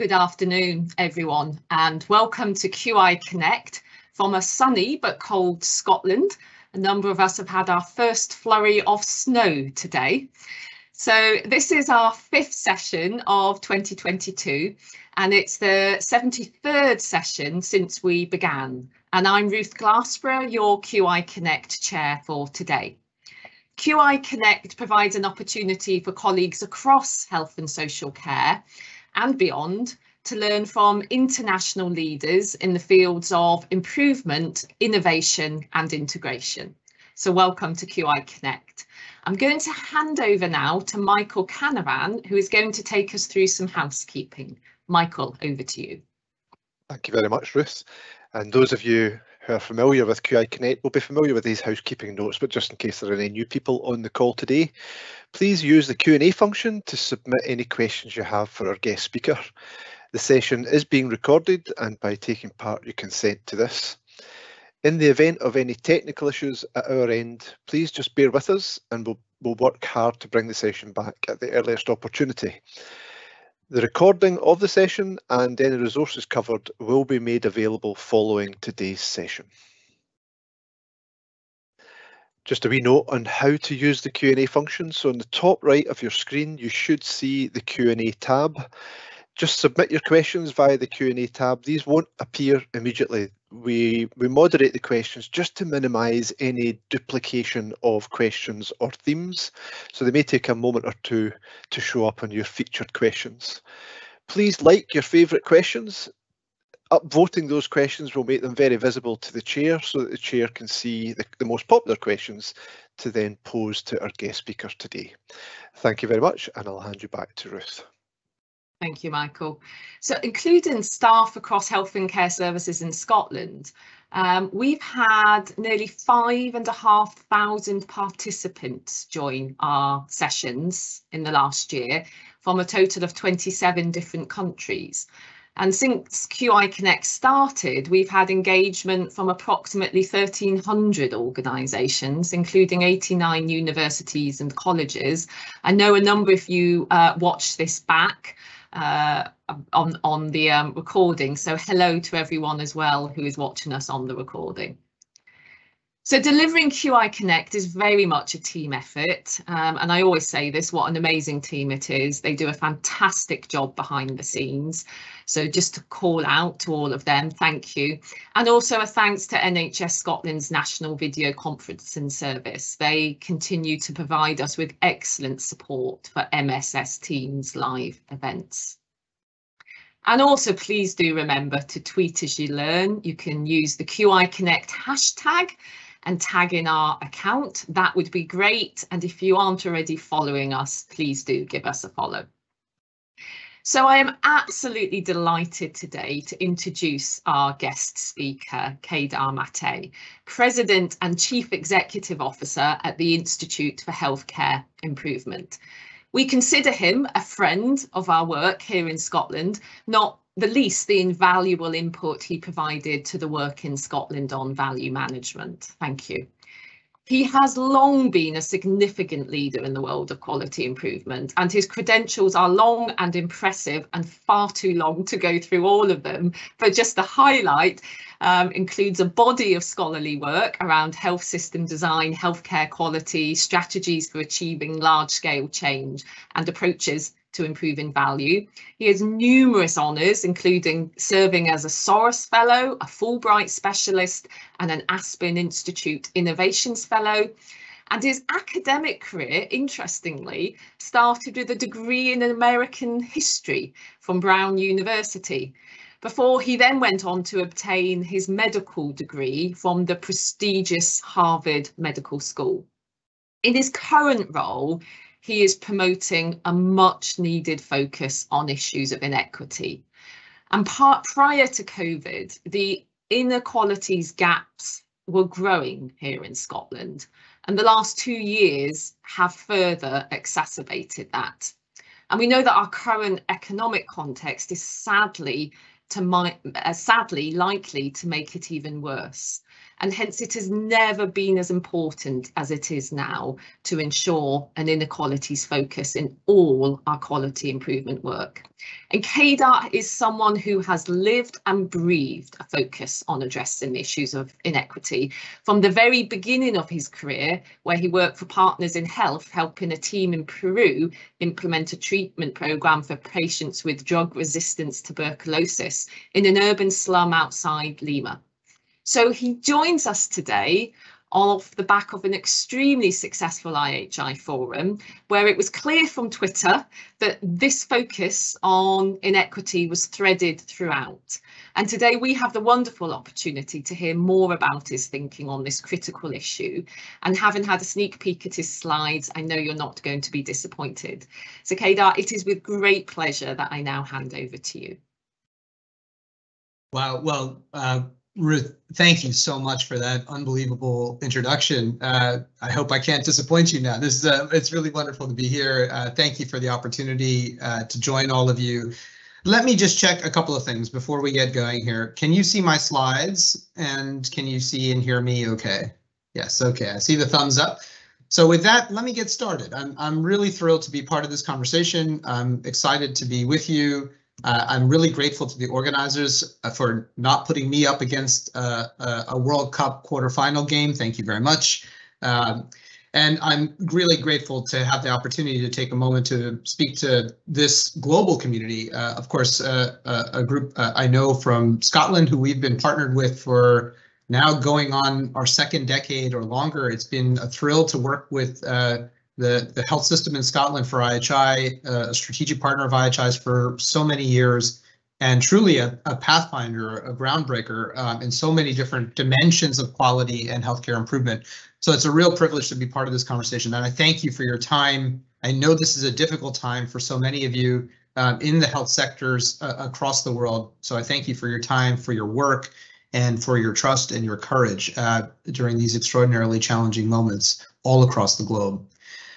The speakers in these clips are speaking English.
Good afternoon, everyone, and welcome to QI Connect from a sunny but cold Scotland. A number of us have had our first flurry of snow today. So this is our fifth session of 2022 and it's the 73rd session since we began. And I'm Ruth Glassborow, your QI Connect chair for today. QI Connect provides an opportunity for colleagues across health and social care and beyond to learn from international leaders in the fields of improvement, innovation and integration. So welcome to QI Connect. I'm going to hand over now to Michael Canavan, who is going to take us through some housekeeping. Michael, over to you. Thank you very much, Ruth. And those of you who are familiar with QI Connect will be familiar with these housekeeping notes, but just in case there are any new people on the call today, please use the Q&A function to submit any questions you have for our guest speaker. The session is being recorded and by taking part you consent to this. In the event of any technical issues at our end, please just bear with us and we'll, we'll work hard to bring the session back at the earliest opportunity. The recording of the session and any resources covered will be made available following today's session. Just a wee note on how to use the Q&A function. So on the top right of your screen, you should see the Q&A tab. Just submit your questions via the Q&A tab. These won't appear immediately we, we moderate the questions just to minimise any duplication of questions or themes. So they may take a moment or two to show up on your featured questions. Please like your favourite questions. Upvoting those questions will make them very visible to the chair so that the chair can see the, the most popular questions to then pose to our guest speaker today. Thank you very much and I'll hand you back to Ruth. Thank you, Michael. So including staff across health and care services in Scotland, um, we've had nearly five and a half thousand participants join our sessions in the last year from a total of 27 different countries. And since QI Connect started, we've had engagement from approximately 1,300 organisations, including 89 universities and colleges. I know a number of you uh, watched this back uh, on, on the um, recording. So hello to everyone as well who is watching us on the recording. So delivering QI Connect is very much a team effort. Um, and I always say this, what an amazing team it is. They do a fantastic job behind the scenes. So just to call out to all of them, thank you. And also a thanks to NHS Scotland's National Video Conferencing Service. They continue to provide us with excellent support for MSS Teams live events. And also please do remember to tweet as you learn. You can use the QI Connect hashtag and tag in our account. That would be great. And if you aren't already following us, please do give us a follow. So I am absolutely delighted today to introduce our guest speaker, Kedar Mate, President and Chief Executive Officer at the Institute for Healthcare Improvement. We consider him a friend of our work here in Scotland, not the least the invaluable input he provided to the work in Scotland on value management. Thank you. He has long been a significant leader in the world of quality improvement and his credentials are long and impressive and far too long to go through all of them. But just the highlight um, includes a body of scholarly work around health system design, healthcare quality, strategies for achieving large scale change and approaches to improve in value. He has numerous honours, including serving as a Soros Fellow, a Fulbright Specialist, and an Aspen Institute Innovations Fellow. And his academic career, interestingly, started with a degree in American history from Brown University, before he then went on to obtain his medical degree from the prestigious Harvard Medical School. In his current role, he is promoting a much needed focus on issues of inequity. And part, prior to COVID, the inequalities gaps were growing here in Scotland. And the last two years have further exacerbated that. And we know that our current economic context is sadly to my, uh, sadly likely to make it even worse. And hence it has never been as important as it is now to ensure an inequalities focus in all our quality improvement work. And Kedar is someone who has lived and breathed a focus on addressing issues of inequity from the very beginning of his career, where he worked for Partners in Health, helping a team in Peru implement a treatment program for patients with drug resistant tuberculosis in an urban slum outside Lima. So he joins us today off the back of an extremely successful IHI forum, where it was clear from Twitter that this focus on inequity was threaded throughout. And today we have the wonderful opportunity to hear more about his thinking on this critical issue. And having had a sneak peek at his slides, I know you're not going to be disappointed. So Kedar, it is with great pleasure that I now hand over to you. Wow, well, uh, Ruth, thank you so much for that unbelievable introduction. Uh, I hope I can't disappoint you now. This is uh, it's really wonderful to be here. Uh, thank you for the opportunity uh, to join all of you. Let me just check a couple of things before we get going here. Can you see my slides and can you see and hear me okay? Yes, okay, I see the thumbs up. So with that, let me get started. I'm, I'm really thrilled to be part of this conversation. I'm excited to be with you. Uh, I'm really grateful to the organizers uh, for not putting me up against uh, a World Cup quarterfinal game. Thank you very much. Um, and I'm really grateful to have the opportunity to take a moment to speak to this global community. Uh, of course, uh, uh, a group I know from Scotland who we've been partnered with for now going on our second decade or longer. It's been a thrill to work with the, the health system in Scotland for IHI, uh, a strategic partner of IHI's for so many years, and truly a, a pathfinder, a groundbreaker um, in so many different dimensions of quality and healthcare improvement. So it's a real privilege to be part of this conversation. And I thank you for your time. I know this is a difficult time for so many of you um, in the health sectors uh, across the world. So I thank you for your time, for your work, and for your trust and your courage uh, during these extraordinarily challenging moments all across the globe.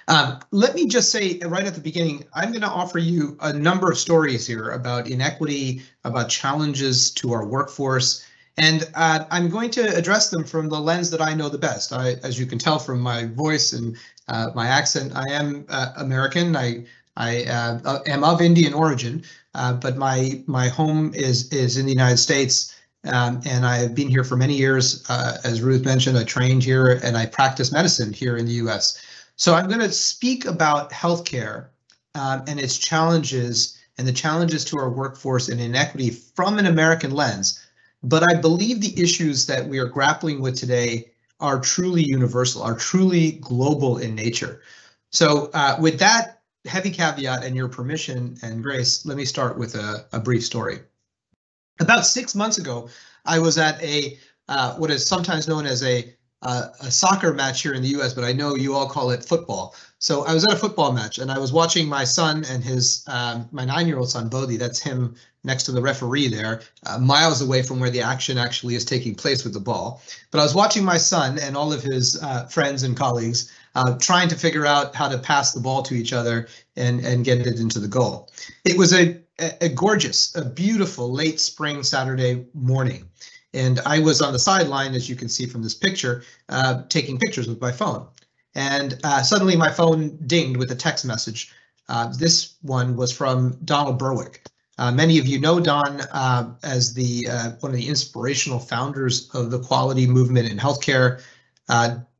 Um, let me just say right at the beginning, I'm going to offer you a number of stories here about inequity, about challenges to our workforce, and uh, I'm going to address them from the lens that I know the best. I, as you can tell from my voice and uh, my accent, I am uh, American. I I uh, am of Indian origin, uh, but my my home is is in the United States. Um, and I have been here for many years. Uh, as Ruth mentioned, I trained here and I practice medicine here in the US. So I'm going to speak about healthcare um, and its challenges and the challenges to our workforce and inequity from an American lens. But I believe the issues that we are grappling with today are truly universal, are truly global in nature. So uh, with that heavy caveat and your permission and grace, let me start with a, a brief story. About six months ago, I was at a uh, what is sometimes known as a uh, a soccer match here in the U.S., but I know you all call it football. So I was at a football match and I was watching my son and his um, my nine-year-old son Bodhi. That's him next to the referee there, uh, miles away from where the action actually is taking place with the ball. But I was watching my son and all of his uh, friends and colleagues uh, trying to figure out how to pass the ball to each other and and get it into the goal. It was a, a gorgeous, a beautiful late spring Saturday morning. And I was on the sideline, as you can see from this picture, uh, taking pictures with my phone. And uh, suddenly my phone dinged with a text message. Uh, this one was from Donald Berwick. Uh, many of you know Don uh, as the uh, one of the inspirational founders of the quality movement in healthcare.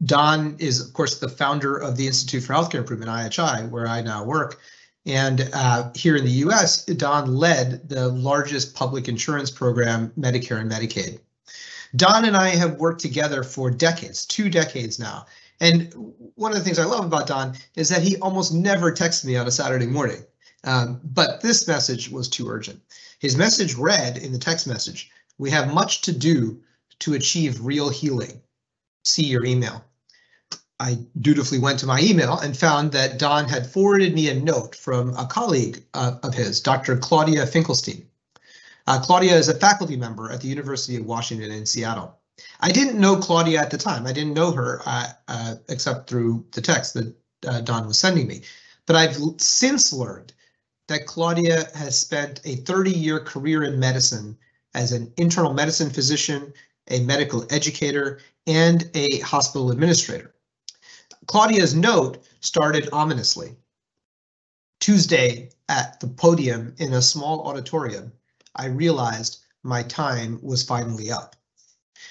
Don is, of course, the founder of the Institute for Healthcare Improvement, IHI, where I now work. And uh, here in the US, Don led the largest public insurance program, Medicare and Medicaid. Don and I have worked together for decades, two decades now. And one of the things I love about Don is that he almost never texts me on a Saturday morning. Um, but this message was too urgent. His message read in the text message, we have much to do to achieve real healing. See your email. I dutifully went to my email and found that Don had forwarded me a note from a colleague uh, of his, Dr. Claudia Finkelstein. Uh, Claudia is a faculty member at the University of Washington in Seattle. I didn't know Claudia at the time. I didn't know her uh, uh except through the text that uh, Don was sending me. But I've since learned that Claudia has spent a 30 year career in medicine as an internal medicine physician a medical educator, and a hospital administrator. Claudia's note started ominously. Tuesday at the podium in a small auditorium, I realized my time was finally up.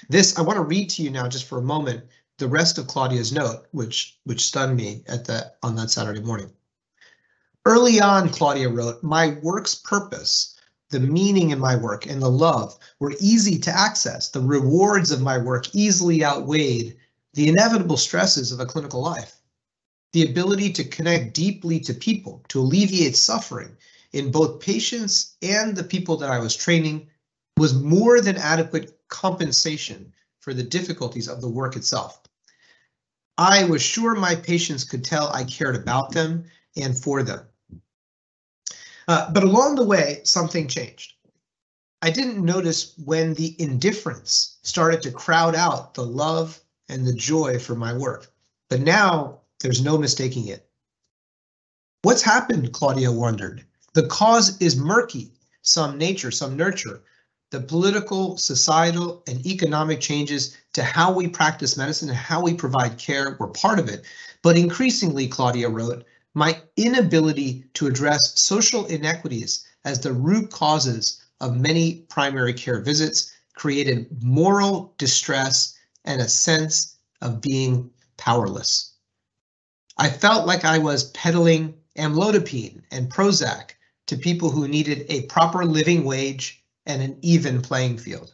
This, I want to read to you now just for a moment, the rest of Claudia's note, which, which stunned me at the, on that Saturday morning. Early on, Claudia wrote, my work's purpose, the meaning in my work and the love were easy to access. The rewards of my work easily outweighed the inevitable stresses of a clinical life. The ability to connect deeply to people, to alleviate suffering in both patients and the people that I was training was more than adequate compensation for the difficulties of the work itself. I was sure my patients could tell I cared about them and for them. Uh, but along the way, something changed. I didn't notice when the indifference started to crowd out the love and the joy for my work. But now there's no mistaking it. What's happened, Claudia wondered. The cause is murky, some nature, some nurture. The political, societal, and economic changes to how we practice medicine and how we provide care were part of it. But increasingly, Claudia wrote, my inability to address social inequities as the root causes of many primary care visits created moral distress and a sense of being powerless. I felt like I was peddling amlodipine and Prozac to people who needed a proper living wage and an even playing field.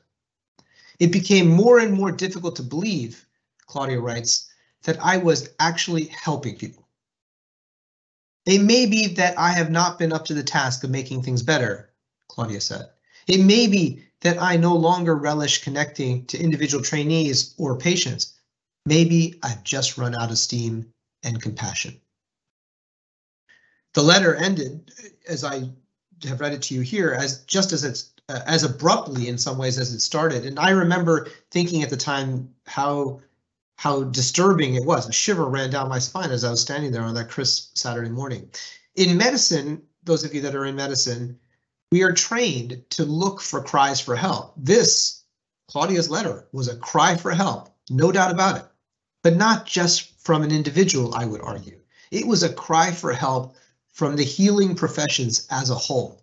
It became more and more difficult to believe, Claudia writes, that I was actually helping people. It may be that I have not been up to the task of making things better, Claudia said. It may be that I no longer relish connecting to individual trainees or patients. Maybe I've just run out of steam and compassion. The letter ended, as I have read it to you here, as just as it's uh, as abruptly in some ways as it started. And I remember thinking at the time how how disturbing it was. A shiver ran down my spine as I was standing there on that crisp Saturday morning. In medicine, those of you that are in medicine, we are trained to look for cries for help. This, Claudia's letter, was a cry for help, no doubt about it, but not just from an individual, I would argue. It was a cry for help from the healing professions as a whole.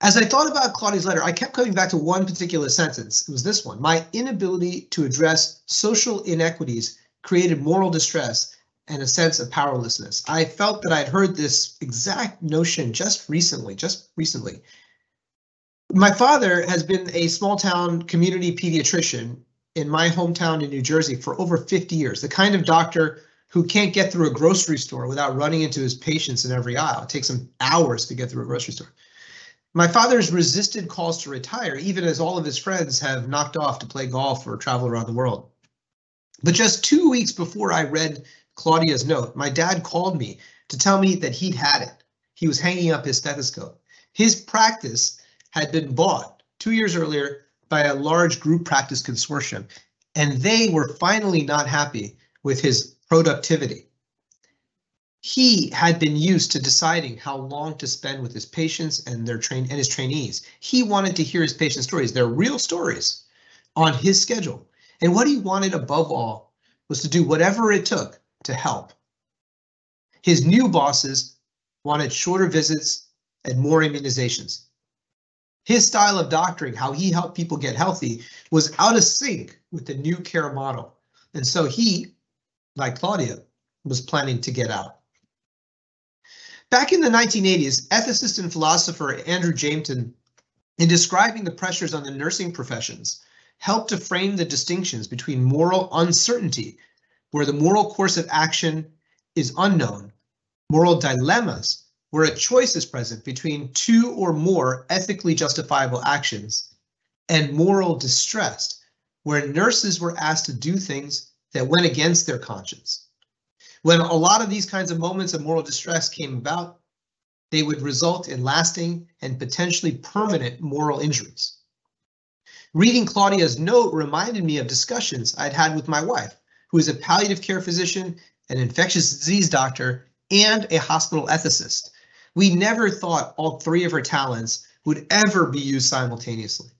As I thought about Claudia's letter, I kept coming back to one particular sentence. It was this one. My inability to address social inequities created moral distress and a sense of powerlessness. I felt that I'd heard this exact notion just recently, just recently. My father has been a small town community pediatrician in my hometown in New Jersey for over 50 years, the kind of doctor who can't get through a grocery store without running into his patients in every aisle. It takes him hours to get through a grocery store. My father's resisted calls to retire, even as all of his friends have knocked off to play golf or travel around the world. But just two weeks before I read Claudia's note, my dad called me to tell me that he'd had it. He was hanging up his stethoscope. His practice had been bought two years earlier by a large group practice consortium, and they were finally not happy with his productivity he had been used to deciding how long to spend with his patients and their train and his trainees. He wanted to hear his patient stories. They're real stories on his schedule. And what he wanted above all was to do whatever it took to help. His new bosses wanted shorter visits and more immunizations. His style of doctoring, how he helped people get healthy, was out of sync with the new care model. And so he, like Claudia, was planning to get out. Back in the 1980s, ethicist and philosopher Andrew Jameton, in describing the pressures on the nursing professions, helped to frame the distinctions between moral uncertainty, where the moral course of action is unknown, moral dilemmas, where a choice is present between two or more ethically justifiable actions, and moral distress, where nurses were asked to do things that went against their conscience. When a lot of these kinds of moments of moral distress came about, they would result in lasting and potentially permanent moral injuries. Reading Claudia's note reminded me of discussions I'd had with my wife, who is a palliative care physician, an infectious disease doctor, and a hospital ethicist. We never thought all three of her talents would ever be used simultaneously.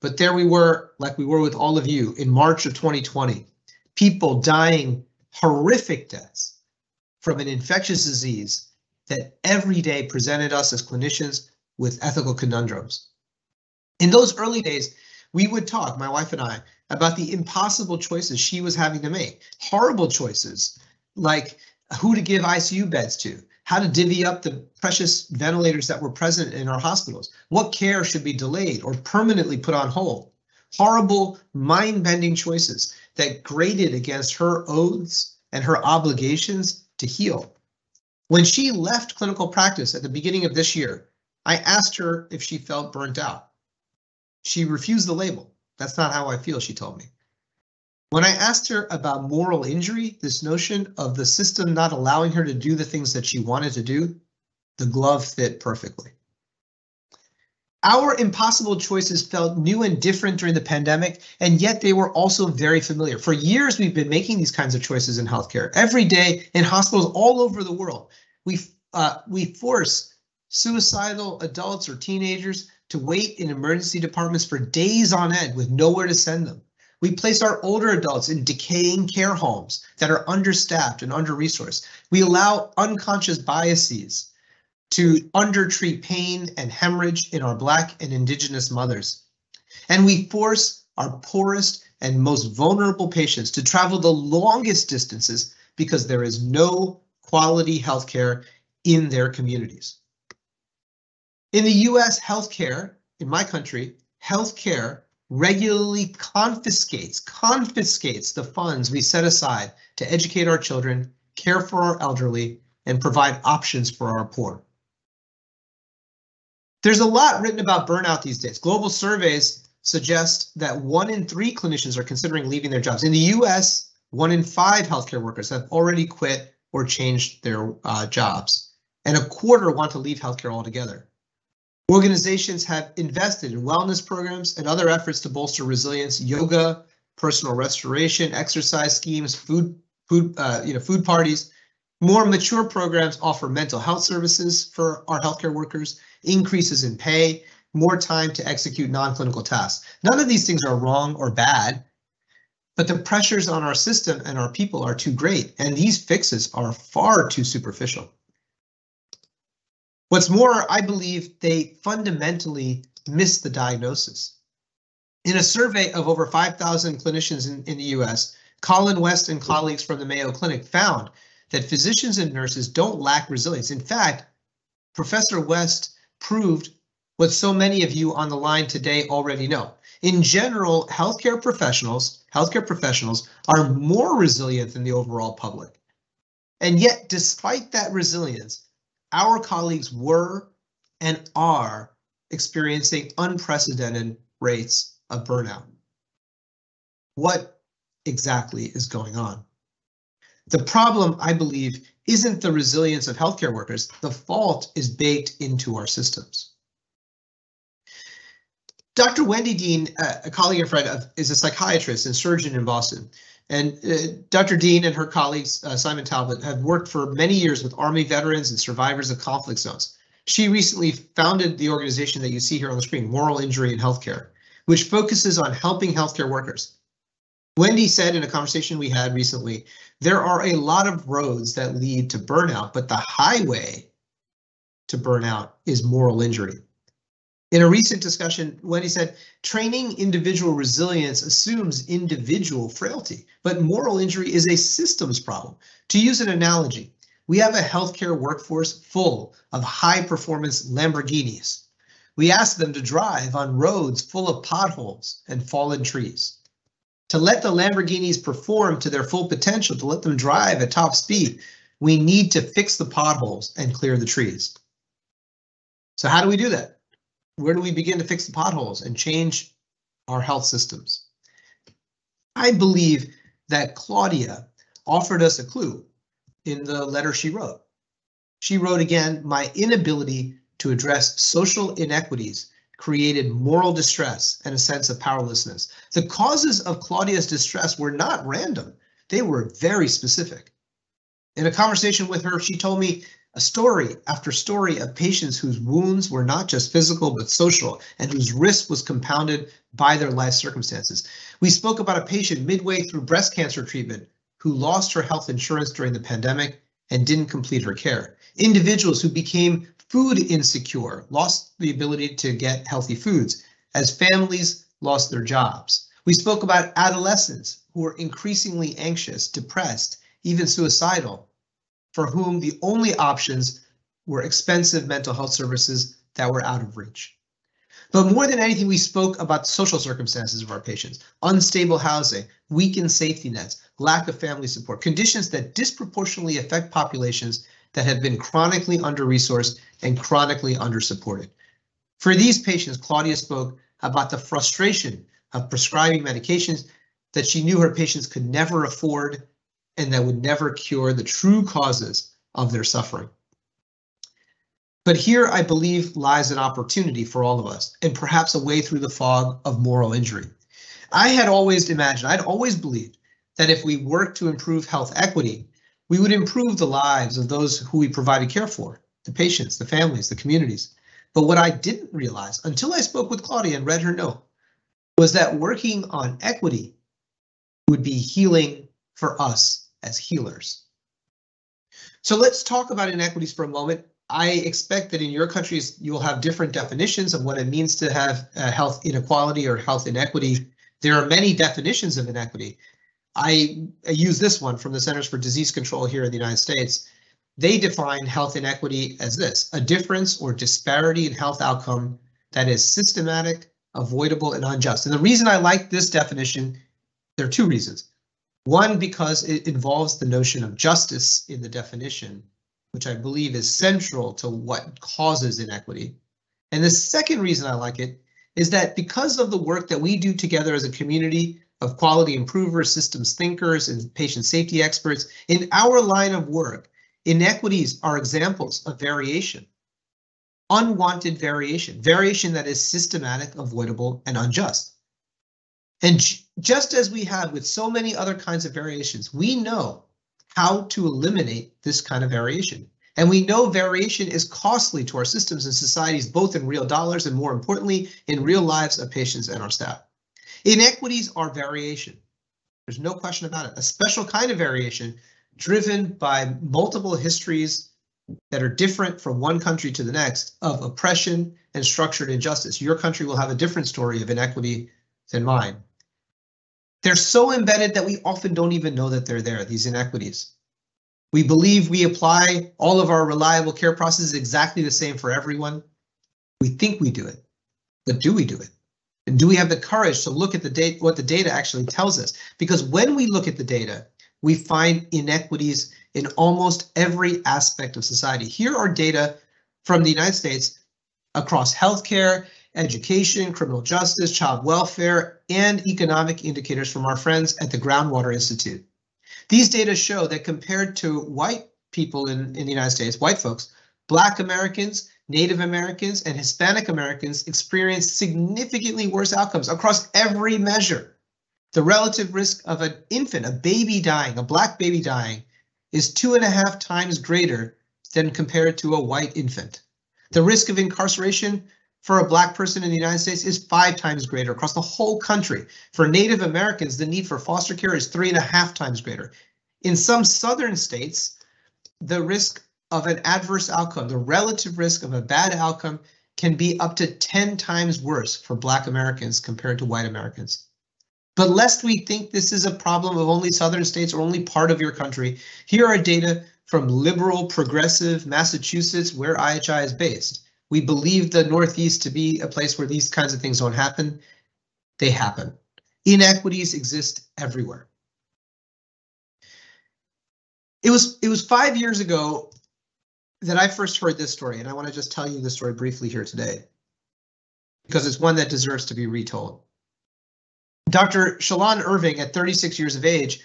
But there we were, like we were with all of you in March of 2020, people dying horrific deaths from an infectious disease that every day presented us as clinicians with ethical conundrums. In those early days, we would talk, my wife and I, about the impossible choices she was having to make. Horrible choices like who to give ICU beds to, how to divvy up the precious ventilators that were present in our hospitals, what care should be delayed or permanently put on hold. Horrible, mind bending choices that grated against her oaths and her obligations to heal. When she left clinical practice at the beginning of this year, I asked her if she felt burnt out. She refused the label. That's not how I feel, she told me. When I asked her about moral injury, this notion of the system not allowing her to do the things that she wanted to do, the glove fit perfectly. Our impossible choices felt new and different during the pandemic, and yet they were also very familiar. For years, we've been making these kinds of choices in healthcare. Every day in hospitals all over the world, we, uh, we force suicidal adults or teenagers to wait in emergency departments for days on end with nowhere to send them. We place our older adults in decaying care homes that are understaffed and under-resourced. We allow unconscious biases to undertreat pain and hemorrhage in our Black and Indigenous mothers. And we force our poorest and most vulnerable patients to travel the longest distances because there is no quality healthcare in their communities. In the US, healthcare, in my country, healthcare regularly confiscates, confiscates the funds we set aside to educate our children, care for our elderly, and provide options for our poor. There's a lot written about burnout these days. Global surveys suggest that one in three clinicians are considering leaving their jobs. In the US, one in five healthcare workers have already quit or changed their uh, jobs, and a quarter want to leave healthcare altogether. Organizations have invested in wellness programs and other efforts to bolster resilience, yoga, personal restoration, exercise schemes, food, food, uh, you know, food parties. More mature programs offer mental health services for our healthcare workers, increases in pay, more time to execute non-clinical tasks. None of these things are wrong or bad, but the pressures on our system and our people are too great, and these fixes are far too superficial. What's more, I believe they fundamentally miss the diagnosis. In a survey of over 5,000 clinicians in, in the US, Colin West and colleagues from the Mayo Clinic found that physicians and nurses don't lack resilience. In fact, Professor West proved what so many of you on the line today already know. In general, healthcare professionals, healthcare professionals are more resilient than the overall public. And yet, despite that resilience, our colleagues were and are experiencing unprecedented rates of burnout. What exactly is going on? The problem, I believe, isn't the resilience of healthcare workers. The fault is baked into our systems. Dr. Wendy Dean, a colleague and friend, of, is a psychiatrist and surgeon in Boston. And uh, Dr. Dean and her colleagues, uh, Simon Talbot, have worked for many years with Army veterans and survivors of conflict zones. She recently founded the organization that you see here on the screen, Moral Injury in Healthcare, which focuses on helping healthcare workers. Wendy said in a conversation we had recently, there are a lot of roads that lead to burnout, but the highway to burnout is moral injury. In a recent discussion, Wendy said, training individual resilience assumes individual frailty, but moral injury is a systems problem. To use an analogy, we have a healthcare workforce full of high performance Lamborghinis. We ask them to drive on roads full of potholes and fallen trees. To let the Lamborghinis perform to their full potential, to let them drive at top speed, we need to fix the potholes and clear the trees. So how do we do that? Where do we begin to fix the potholes and change our health systems? I believe that Claudia offered us a clue in the letter she wrote. She wrote again, my inability to address social inequities created moral distress and a sense of powerlessness. The causes of Claudia's distress were not random, they were very specific. In a conversation with her, she told me a story after story of patients whose wounds were not just physical but social and whose risk was compounded by their life circumstances. We spoke about a patient midway through breast cancer treatment who lost her health insurance during the pandemic and didn't complete her care. Individuals who became food insecure, lost the ability to get healthy foods as families lost their jobs. We spoke about adolescents who were increasingly anxious, depressed, even suicidal, for whom the only options were expensive mental health services that were out of reach. But more than anything, we spoke about social circumstances of our patients, unstable housing, weakened safety nets, lack of family support, conditions that disproportionately affect populations that have been chronically under-resourced and chronically under-supported. For these patients, Claudia spoke about the frustration of prescribing medications that she knew her patients could never afford and that would never cure the true causes of their suffering. But here I believe lies an opportunity for all of us and perhaps a way through the fog of moral injury. I had always imagined, I'd always believed that if we work to improve health equity, we would improve the lives of those who we provided care for, the patients, the families, the communities. But what I didn't realize until I spoke with Claudia and read her note was that working on equity would be healing for us as healers. So let's talk about inequities for a moment. I expect that in your countries, you will have different definitions of what it means to have uh, health inequality or health inequity. There are many definitions of inequity. I, I use this one from the Centers for Disease Control here in the United States. They define health inequity as this, a difference or disparity in health outcome that is systematic, avoidable, and unjust. And the reason I like this definition, there are two reasons. One, because it involves the notion of justice in the definition, which I believe is central to what causes inequity. And the second reason I like it is that because of the work that we do together as a community of quality improvers, systems thinkers, and patient safety experts, in our line of work, inequities are examples of variation. Unwanted variation, variation that is systematic, avoidable, and unjust. And just as we have with so many other kinds of variations, we know how to eliminate this kind of variation. And we know variation is costly to our systems and societies, both in real dollars and more importantly, in real lives of patients and our staff. Inequities are variation. There's no question about it. A special kind of variation driven by multiple histories that are different from one country to the next of oppression and structured injustice. Your country will have a different story of inequity than mine. They're so embedded that we often don't even know that they're there, these inequities. We believe we apply all of our reliable care processes exactly the same for everyone. We think we do it, but do we do it? Do we have the courage to look at the data, what the data actually tells us? Because when we look at the data, we find inequities in almost every aspect of society. Here are data from the United States across healthcare, education, criminal justice, child welfare, and economic indicators from our friends at the Groundwater Institute. These data show that compared to white people in, in the United States, white folks, Black Americans, Native Americans, and Hispanic Americans experience significantly worse outcomes across every measure. The relative risk of an infant, a baby dying, a Black baby dying, is two and a half times greater than compared to a white infant. The risk of incarceration for a black person in the United States is five times greater across the whole country. For Native Americans, the need for foster care is three and a half times greater. In some southern states, the risk of an adverse outcome, the relative risk of a bad outcome can be up to 10 times worse for Black Americans compared to white Americans. But lest we think this is a problem of only southern states or only part of your country, here are data from liberal, progressive Massachusetts, where IHI is based. We believe the Northeast to be a place where these kinds of things don't happen. They happen. Inequities exist everywhere. It was it was five years ago that I first heard this story, and I want to just tell you the story briefly here today because it's one that deserves to be retold. Dr. Shalon Irving, at 36 years of age,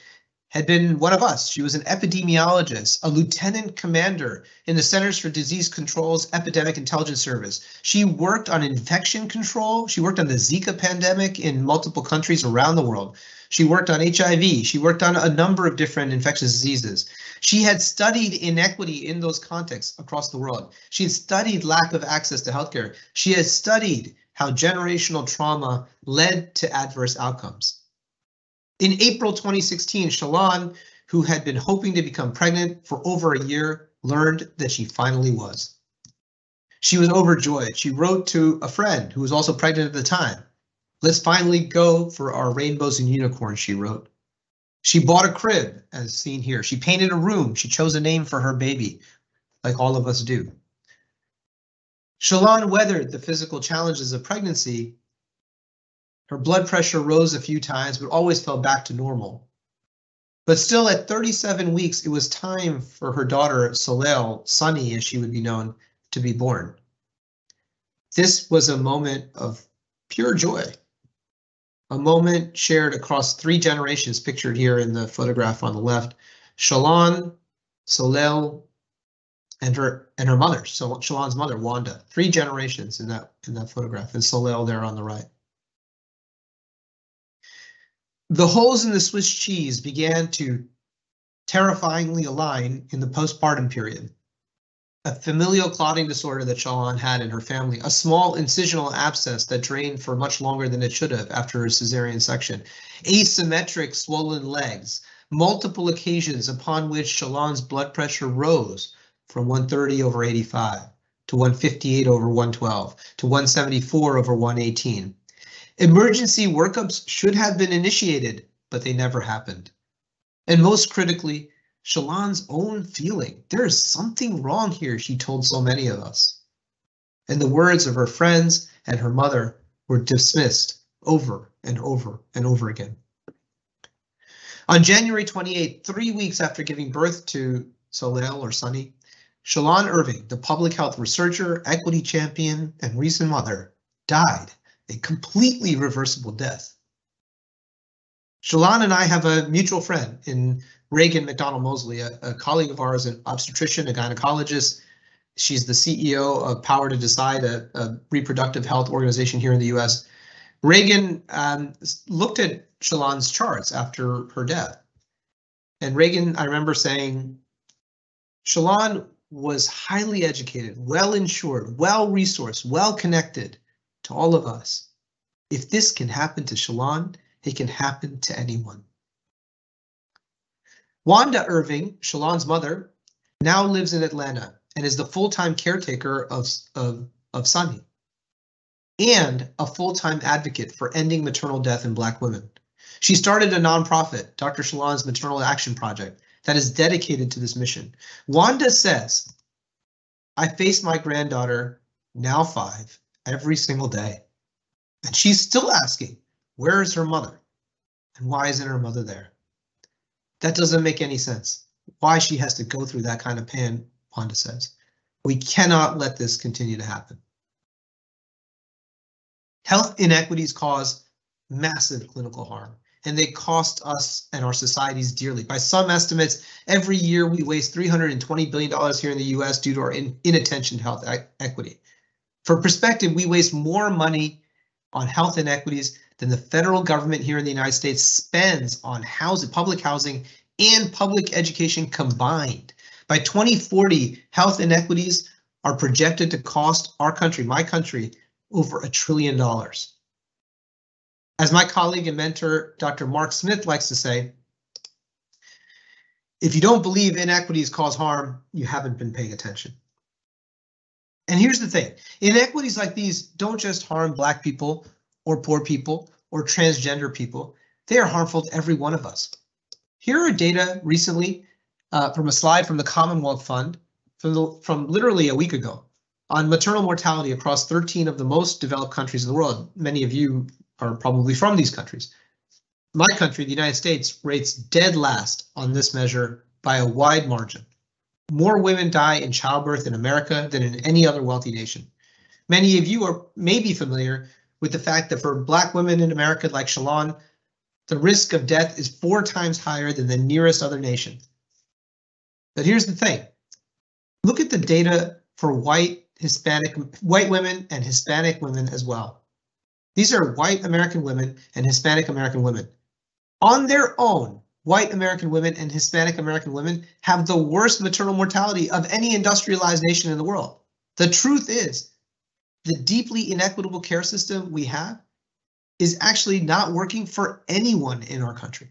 had been one of us. She was an epidemiologist, a lieutenant commander in the Centers for Disease Control's Epidemic Intelligence Service. She worked on infection control. She worked on the Zika pandemic in multiple countries around the world. She worked on HIV. She worked on a number of different infectious diseases. She had studied inequity in those contexts across the world. She had studied lack of access to healthcare. She had studied how generational trauma led to adverse outcomes. In April 2016, Shalon, who had been hoping to become pregnant for over a year, learned that she finally was. She was overjoyed. She wrote to a friend who was also pregnant at the time. Let's finally go for our rainbows and unicorns, she wrote. She bought a crib, as seen here. She painted a room. She chose a name for her baby, like all of us do. Shalon weathered the physical challenges of pregnancy her blood pressure rose a few times, but always fell back to normal. But still, at 37 weeks, it was time for her daughter, Soleil, Sunny as she would be known, to be born. This was a moment of pure joy, a moment shared across three generations, pictured here in the photograph on the left. Shalon, Soleil, and her and her mother, so Shalon's mother, Wanda. Three generations in that in that photograph, and Soleil there on the right. The holes in the Swiss cheese began to terrifyingly align in the postpartum period. A familial clotting disorder that Shalon had in her family, a small incisional abscess that drained for much longer than it should have after a cesarean section, asymmetric swollen legs, multiple occasions upon which Shalon's blood pressure rose from 130 over 85 to 158 over 112 to 174 over 118. Emergency workups should have been initiated, but they never happened. And most critically, Shalon's own feeling. There is something wrong here, she told so many of us. And the words of her friends and her mother were dismissed over and over and over again. On January 28, three weeks after giving birth to Soleil or Sunny, Shalon Irving, the public health researcher, equity champion, and recent mother, died a completely reversible death. Shalon and I have a mutual friend in Raegan McDonald Mosley, a, a, colleague of ours, an obstetrician, a gynecologist. She's the CEO of Power to Decide, a, a reproductive health organization here in the US. Raegan um, looked at Shalon's charts after her death. And Raegan, I remember saying, Shalon was highly educated, well insured, well resourced, well connected to all of us. If this can happen to Shalon, it can happen to anyone. Wanda Irving, Shalon's mother, now lives in Atlanta and is the full-time caretaker of, of, of Sunny and a full-time advocate for ending maternal death in Black women. She started a nonprofit, Dr. Shalon's Maternal Action Project, that is dedicated to this mission. Wanda says, I face my granddaughter, now five, every single day. And she's still asking, where is her mother? And why isn't her mother there? That doesn't make any sense. Why she has to go through that kind of pain, Wanda says. We cannot let this continue to happen. Health inequities cause massive clinical harm, and they cost us and our societies dearly. By some estimates, every year we waste $320 billion here in the US due to our inattention to health equity. For perspective, we waste more money on health inequities than the federal government here in the United States spends on housing, public housing and public education combined. By 2040, health inequities are projected to cost our country, my country, over a trillion dollars. As my colleague and mentor, Dr. Mark Smith likes to say, if you don't believe inequities cause harm, you haven't been paying attention. And here's the thing, inequities like these don't just harm black people or poor people or transgender people, they are harmful to every one of us. Here are data recently uh, from a slide from the Commonwealth Fund from, the, from literally a week ago on maternal mortality across 13 of the most developed countries in the world. Many of you are probably from these countries. My country, the United States, rates dead last on this measure by a wide margin. More women die in childbirth in America than in any other wealthy nation. Many of you are maybe familiar with the fact that for Black women in America like Shalon, the risk of death is four times higher than the nearest other nation. But here's the thing. Look at the data for white, Hispanic, white women and Hispanic women as well. These are white American women and Hispanic American women. On their own, white American women and Hispanic American women have the worst maternal mortality of any industrialized nation in the world. The truth is, the deeply inequitable care system we have is actually not working for anyone in our country.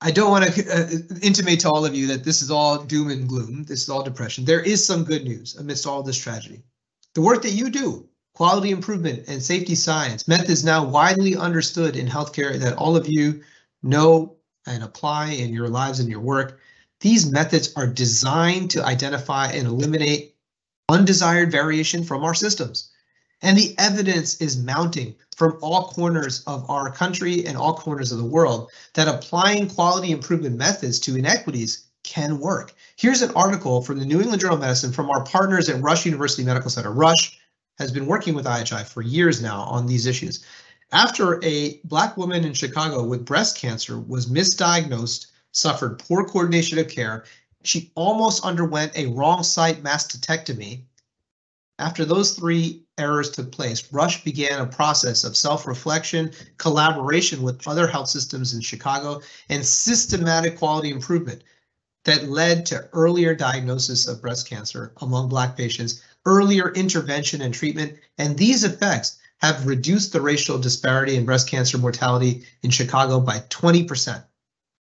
I don't want to uh, intimate to all of you that this is all doom and gloom. This is all depression. There is some good news amidst all this tragedy. The work that you do, quality improvement and safety science, methods now widely understood in healthcare that all of you know and apply in your lives and your work. These methods are designed to identify and eliminate undesired variation from our systems. And the evidence is mounting from all corners of our country and all corners of the world that applying quality improvement methods to inequities can work. Here's an article from the New England Journal of Medicine from our partners at Rush University Medical Center. Rush has been working with IHI for years now on these issues. After a black woman in Chicago with breast cancer was misdiagnosed, suffered poor coordination of care, she almost underwent a wrong site mastectomy. After those three errors took place, Rush began a process of self-reflection, collaboration with other health systems in Chicago, and systematic quality improvement that led to earlier diagnosis of breast cancer among Black patients, earlier intervention and treatment, and these effects have reduced the racial disparity in breast cancer mortality in Chicago by 20%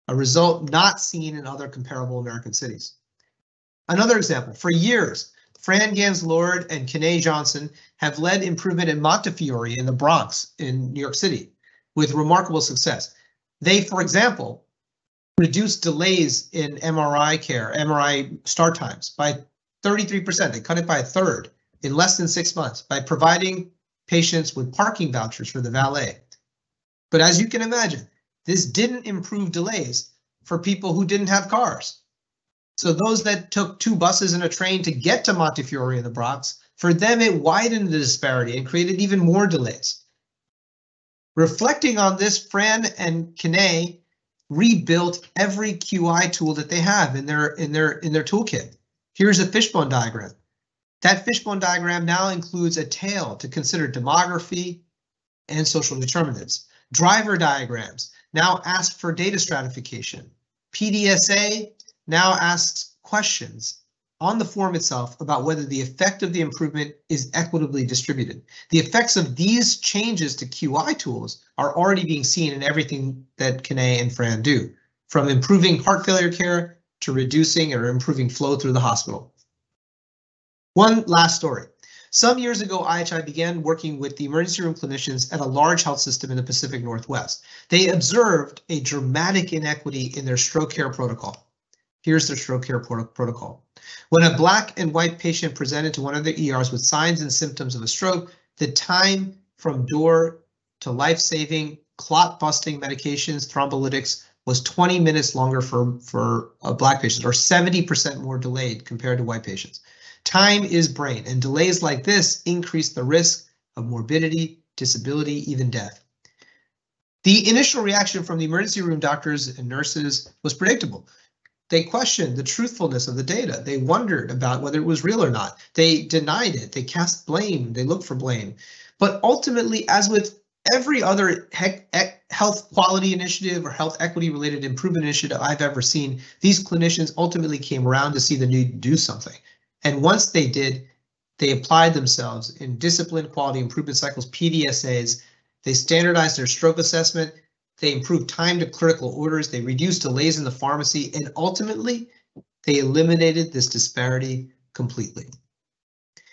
a result not seen in other comparable American cities. Another example, for years, Fran Ganz-Lord and Kene Johnson have led improvement in Montefiore in the Bronx in New York City with remarkable success. They, for example, reduced delays in MRI care, MRI start times by 33%. They cut it by a third in less than six months by providing patients with parking vouchers for the valet. But as you can imagine, this didn't improve delays for people who didn't have cars. So those that took two buses and a train to get to Montefiore in the Bronx, for them it widened the disparity and created even more delays. Reflecting on this, Fran and Kene rebuilt every QI tool that they have in their in their in their toolkit. Here's a fishbone diagram. That fishbone diagram now includes a tail to consider demography and social determinants. Driver diagrams now ask for data stratification. PDSA now asks questions on the form itself about whether the effect of the improvement is equitably distributed. The effects of these changes to QI tools are already being seen in everything that Kene and Fran do, from improving heart failure care to reducing or improving flow through the hospital. One last story. Some years ago, IHI began working with the emergency room clinicians at a large health system in the Pacific Northwest. They observed a dramatic inequity in their stroke care protocol. Here's their stroke care protocol. When a black and white patient presented to one of the ERs with signs and symptoms of a stroke, the time from door to life-saving, clot-busting medications, thrombolytics, was 20 minutes longer for, for black patients or 70% more delayed compared to white patients. Time is brain, and delays like this increase the risk of morbidity, disability, even death. The initial reaction from the emergency room doctors and nurses was predictable. They questioned the truthfulness of the data. They wondered about whether it was real or not. They denied it. They cast blame. They looked for blame. But ultimately, as with every other health quality initiative or health equity related improvement initiative I've ever seen, these clinicians ultimately came around to see the need to do something. And once they did, they applied themselves in discipline quality improvement cycles, PDSAs. They standardized their stroke assessment. They improved time to critical orders. They reduced delays in the pharmacy. And ultimately, they eliminated this disparity completely.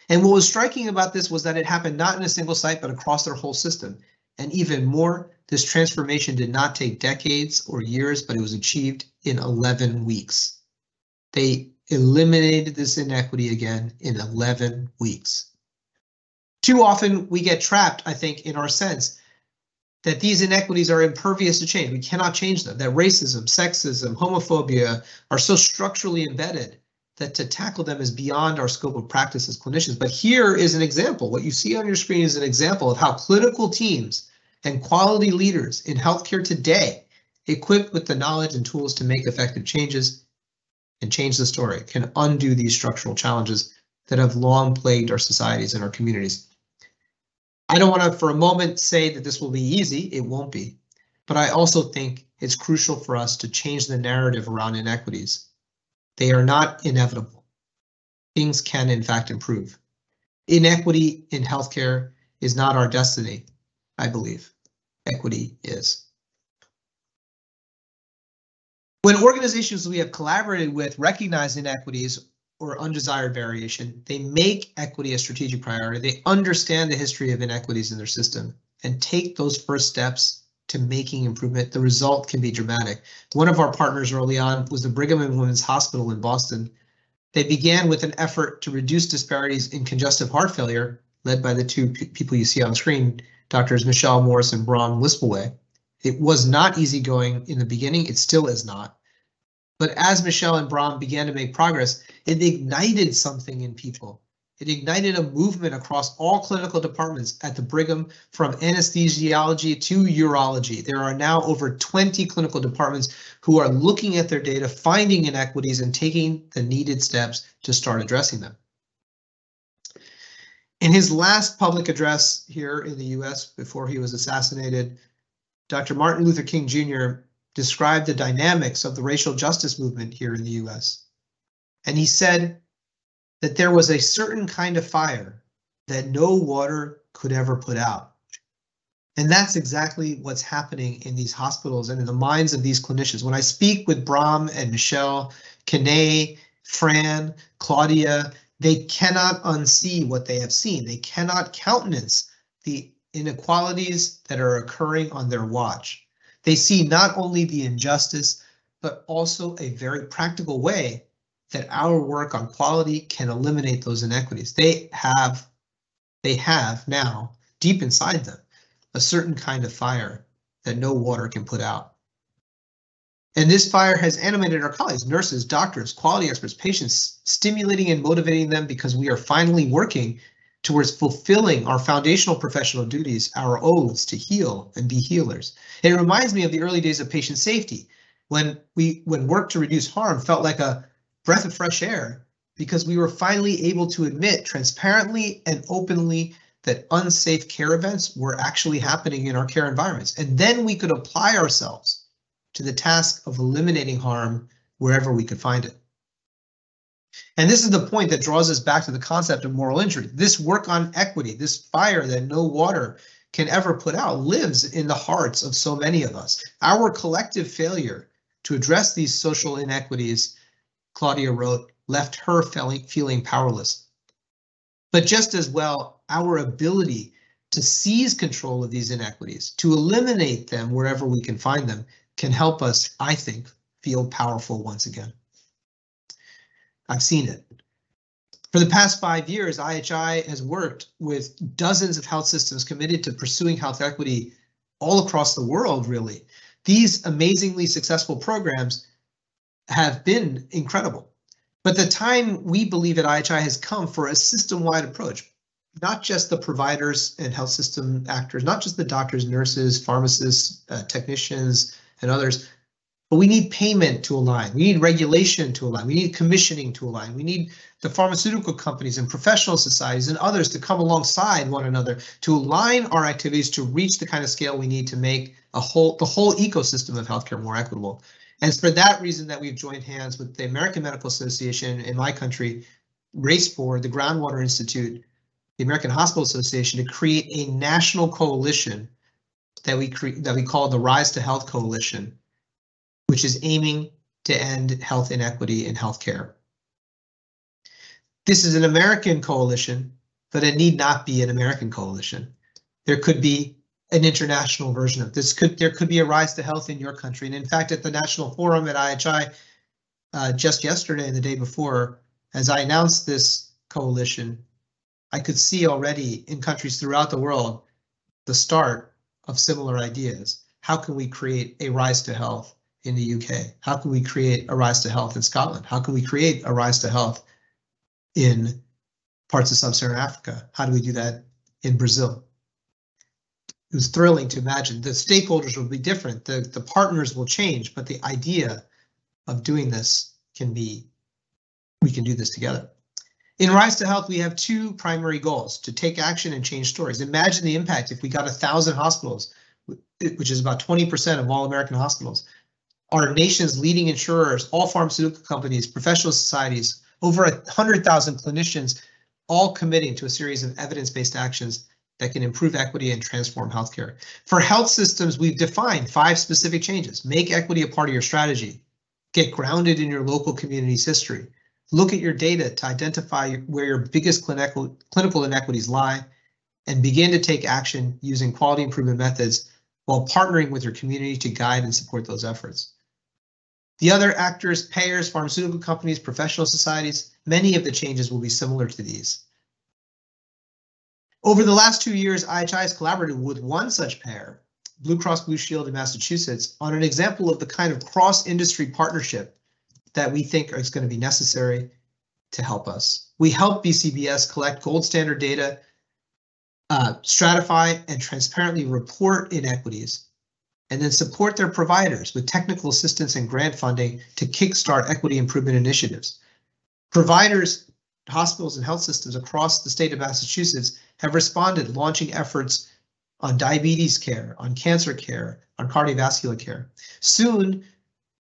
And what was striking about this was that it happened not in a single site, but across their whole system. And even more, this transformation did not take decades or years, but it was achieved in 11 weeks. They eliminated this inequity again in 11 weeks. Too often we get trapped, I think, in our sense that these inequities are impervious to change. We cannot change them, that racism, sexism, homophobia are so structurally embedded that to tackle them is beyond our scope of practice as clinicians. But here is an example. What you see on your screen is an example of how clinical teams and quality leaders in healthcare today, equipped with the knowledge and tools to make effective changes and change the story, can undo these structural challenges that have long plagued our societies and our communities. I don't want to for a moment say that this will be easy. It won't be. But I also think it's crucial for us to change the narrative around inequities. They are not inevitable. Things can, in fact, improve. Inequity in healthcare is not our destiny, I believe. Equity is. When organizations we have collaborated with recognize inequities or undesired variation, they make equity a strategic priority. They understand the history of inequities in their system and take those first steps to making improvement. The result can be dramatic. One of our partners early on was the Brigham and Women's Hospital in Boston. They began with an effort to reduce disparities in congestive heart failure, led by the two people you see on screen, Doctors Michelle Morse and Bram Wispelwey. It was not easy going in the beginning. It still is not. But as Michelle and Bram began to make progress, it ignited something in people. It ignited a movement across all clinical departments at the Brigham from anesthesiology to urology. There are now over 20 clinical departments who are looking at their data, finding inequities and taking the needed steps to start addressing them. In his last public address here in the US before he was assassinated, Dr. Martin Luther King Jr described the dynamics of the racial justice movement here in the US. And he said that there was a certain kind of fire that no water could ever put out. And that's exactly what's happening in these hospitals and in the minds of these clinicians. When I speak with Bram and Michelle, Kene, Fran, Claudia, they cannot unsee what they have seen. They cannot countenance the inequalities that are occurring on their watch. They see not only the injustice, but also a very practical way that our work on quality can eliminate those inequities. They have, they have now deep inside them a certain kind of fire that no water can put out. And this fire has animated our colleagues, nurses, doctors, quality experts, patients, stimulating and motivating them because we are finally working towards fulfilling our foundational professional duties, our oaths to heal and be healers. It reminds me of the early days of patient safety, when we when work to reduce harm felt like a breath of fresh air because we were finally able to admit transparently and openly that unsafe care events were actually happening in our care environments. And then we could apply ourselves to the task of eliminating harm wherever we could find it. And this is the point that draws us back to the concept of moral injury. This work on equity, this fire that no water can ever put out, lives in the hearts of so many of us. Our collective failure to address these social inequities, Claudia wrote, left her feeling, powerless. But just as well, our ability to seize control of these inequities, to eliminate them wherever we can find them, can help us, I think, feel powerful once again. I've seen it. For the past five years, IHI has worked with dozens of health systems committed to pursuing health equity all across the world, really. These amazingly successful programs have been incredible. But the time we believe at IHI has come for a system-wide approach, not just the providers and health system actors, not just the doctors, nurses, pharmacists, uh, technicians, and others, but we need payment to align. We need regulation to align. We need commissioning to align. We need the pharmaceutical companies and professional societies and others to come alongside one another to align our activities to reach the kind of scale we need to make a whole the whole ecosystem of healthcare more equitable. And it's for that reason that we've joined hands with the American Medical Association in my country, Race Forward the Groundwater Institute, the American Hospital Association to create a national coalition that we create that we call the Rise to Health Coalition which is aiming to end health inequity in healthcare. This is an American coalition, but it need not be an American coalition. There could be an international version of this. Could there could be a rise to health in your country, and in fact, at the national forum at IHI uh, just yesterday and the day before, as I announced this coalition, I could see already in countries throughout the world the start of similar ideas. How can we create a rise to health in the UK? How can we create a rise to health in Scotland? How can we create a rise to health in parts of sub-Saharan Africa? How do we do that in Brazil? It was thrilling to imagine the stakeholders will be different, the, the partners will change, but the idea of doing this can be, we can do this together. In Rise to Health, we have two primary goals, to take action and change stories. Imagine the impact if we got a thousand hospitals, which is about 20% of all American hospitals, our nation's leading insurers, all pharmaceutical companies, professional societies, over 100,000 clinicians, all committing to a series of evidence-based actions that can improve equity and transform healthcare. For health systems, we've defined five specific changes. Make equity a part of your strategy. Get grounded in your local community's history. Look at your data to identify where your biggest clinical, clinical inequities lie and begin to take action using quality improvement methods while partnering with your community to guide and support those efforts. The other actors, payers, pharmaceutical companies, professional societies, many of the changes will be similar to these. Over the last two years, IHI has collaborated with one such payer, Blue Cross Blue Shield in Massachusetts, on an example of the kind of cross-industry partnership that we think is going to be necessary to help us. We help BCBS collect gold standard data, uh, stratify and transparently report inequities, and then support their providers with technical assistance and grant funding to kickstart equity improvement initiatives. Providers hospitals and health systems across the state of Massachusetts have responded, launching efforts on diabetes care, on cancer care, on cardiovascular care. Soon,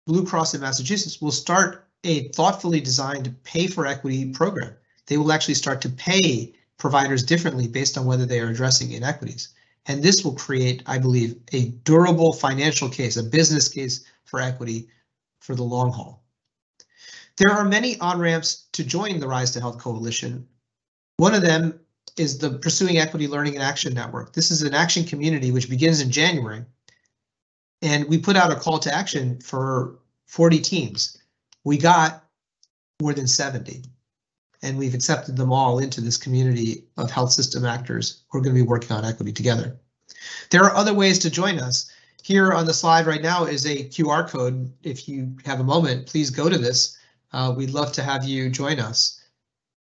Blue Cross in Massachusetts will start a thoughtfully designed pay for equity program. They will actually start to pay providers differently based on whether they are addressing inequities. And this will create, I believe, a durable financial case, a business case for equity for the long haul. There are many on-ramps to join the Rise to Health Coalition. One of them is the Pursuing Equity Learning and Action Network. This is an action community which begins in January. And we put out a call to action for 40 teams. We got more than 70. And we've accepted them all into this community of health system actors who are going to be working on equity together. There are other ways to join us. Here on the slide right now is a QR code. If you have a moment, please go to this uh, we'd love to have you join us.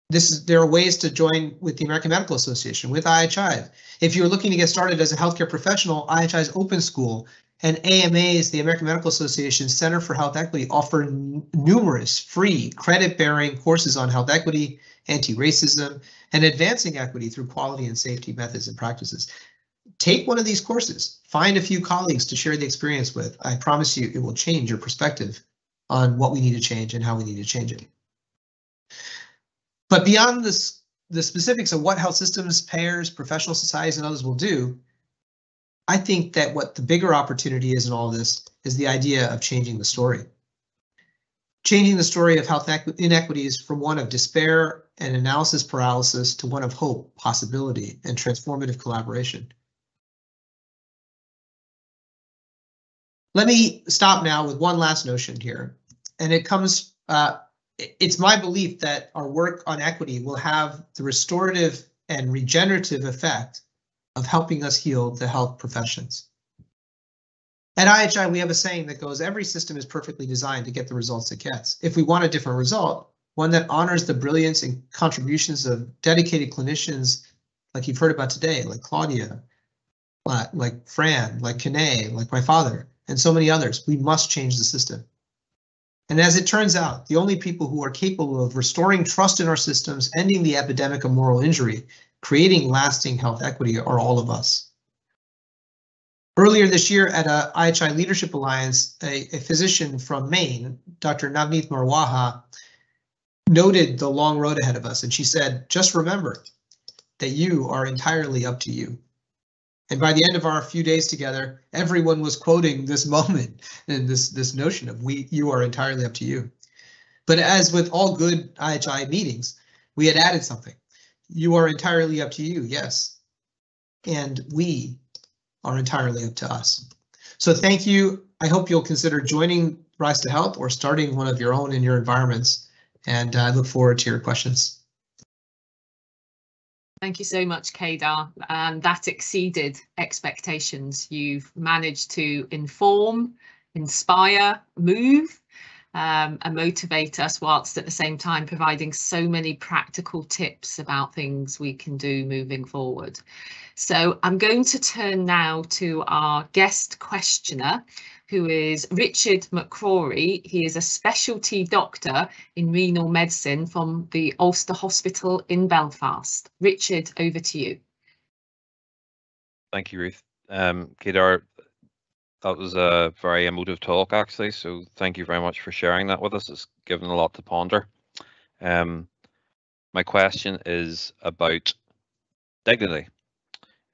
This is, there are ways to join with the American Medical Association, with IHI. If you're looking to get started as a healthcare professional, IHI's Open School and AMA's, the American Medical Association Center for Health Equity, offer numerous free credit-bearing courses on health equity, anti-racism, and advancing equity through quality and safety methods and practices. Take one of these courses, find a few colleagues to share the experience with. I promise you it will change your perspective on what we need to change and how we need to change it. But beyond this, the specifics of what health systems, payers, professional societies, and others will do, I think that what the bigger opportunity is in all of this is the idea of changing the story. Changing the story of health inequities from one of despair and analysis paralysis to one of hope, possibility, and transformative collaboration. Let me stop now with one last notion here, and it comes. Uh, it's my belief that our work on equity will have the restorative and regenerative effect of helping us heal the health professions. At IHI, we have a saying that goes, every system is perfectly designed to get the results it gets. If we want a different result, one that honors the brilliance and contributions of dedicated clinicians like you've heard about today, like Claudia, like Fran, like Kene, like my father, and so many others. We must change the system. And as it turns out, the only people who are capable of restoring trust in our systems, ending the epidemic of moral injury, creating lasting health equity are all of us. Earlier this year at a IHI Leadership Alliance, a, a physician from Maine, Dr. Navneet Marwaha, noted the long road ahead of us. And she said, just remember that you are entirely up to you. And by the end of our few days together, everyone was quoting this moment and this this notion of we you are entirely up to you. But as with all good IHI meetings, we had added something. You are entirely up to you, yes. And we are entirely up to us. So thank you. I hope you'll consider joining Rise to Health or starting one of your own in your environments. And I look forward to your questions. Thank you so much, Kedar. And that exceeded expectations. You've managed to inform, inspire, move, um, and motivate us whilst at the same time providing so many practical tips about things we can do moving forward. So I'm going to turn now to our guest questioner, who is Richard McCrory. He is a specialty doctor in renal medicine from the Ulster Hospital in Belfast. Richard, over to you. Thank you, Ruth. Um, Kedar, that was a very emotive talk, actually. So thank you very much for sharing that with us. It's given a lot to ponder. Um, my question is about dignity.